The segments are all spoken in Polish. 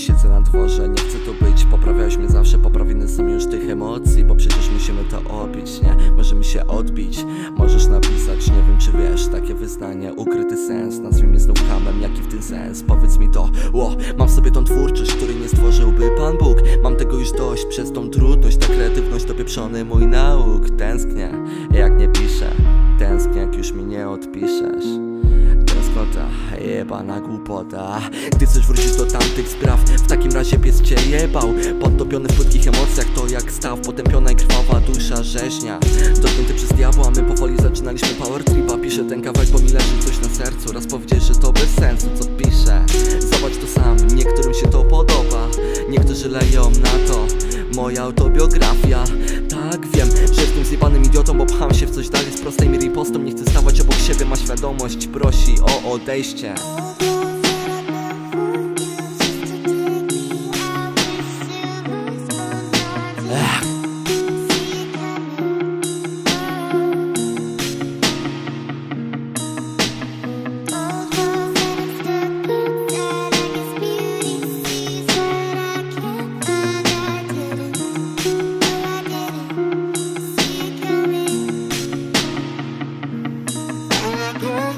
siedzę na dworze Nie chcę tu być, poprawiałeś mnie zawsze Poprawiny są już tych emocji Bo przecież musimy to obić, nie? Możemy się odbić, możesz napisać Nie wiem czy wiesz, takie wyznanie. Ukryty sens, nazwijmy znów hamem Jaki w tym sens, powiedz mi to. Ło, mam w sobie tą twórczość, której nie stworzyłby Pan Bóg. Mam tego już dość, przez tą trudność Ta kreatywność to pieprzony mój nauk. Tęsknię, jak nie piszę. Tęsknię, jak już mi nie odpiszesz. Tęsknota, jebana głupota. Gdy chcesz wrócić do tamtych spraw W takim razie pies cię jebał. Podtopiony w płytkich emocjach To jak staw, potępiona i krwawa dusza rzeźnia. Dotknięty przez diabła, my powoli zaczynaliśmy power tripa. Piszę ten kawałek, bo mi leży coś na sercu. Raz powiedziałeś, że to bez sensu, co piszę. Zobacz to sam, niektórym się to podoba. Niektórzy leją na to Moja autobiografia. Tak, wiem, że jestem zjebanym idiotą Bo pcham się w coś dalej z prostej miry postą. Nie chcę stawać obok siebie, ma świadomość Prosi o odejście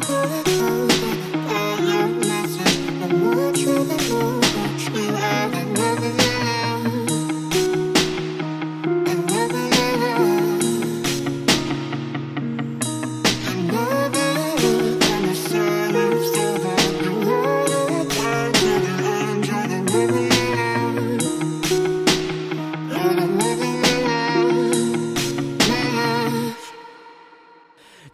Thank you.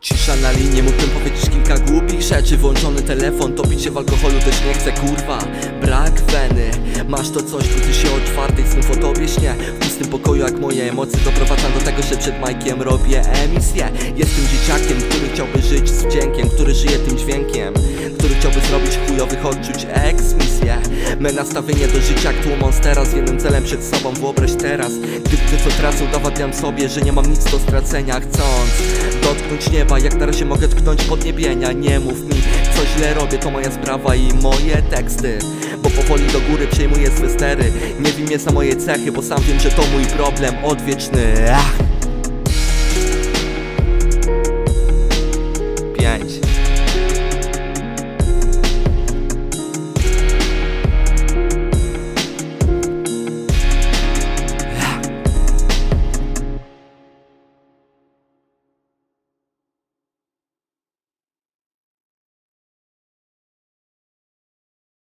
Cisza na linie, mógłbym powiedzieć kilka głupich rzeczy. Włączony telefon, topić się w alkoholu też nie chcę, kurwa. Brak weny, masz to coś, budzi się o czwartej Znów o tobie śnie, w pustym pokoju jak moje emocje Doprowadzam do tego, że przed Majkiem robię emisję. Jestem dzieciakiem, który chciałby żyć z wdziękiem Który żyje tym dźwiękiem Który chciałby zrobić chujowych odczuć eksmisję. Me nastawienie do życia jak tło monstera Z jednym celem przed sobą, wyobraź teraz. Gdy gdy co tracę, udowadniam sobie, że nie mam nic do stracenia Chcąc dotknąć nieba, jak na razie mogę tknąć podniebienia Nie mów mi, co źle robię, to moja sprawa i moje teksty. Bo powoli do góry przejmuję swe stery. Nie wiem mnie za moje cechy, bo sam wiem, że to mój problem odwieczny. Ach.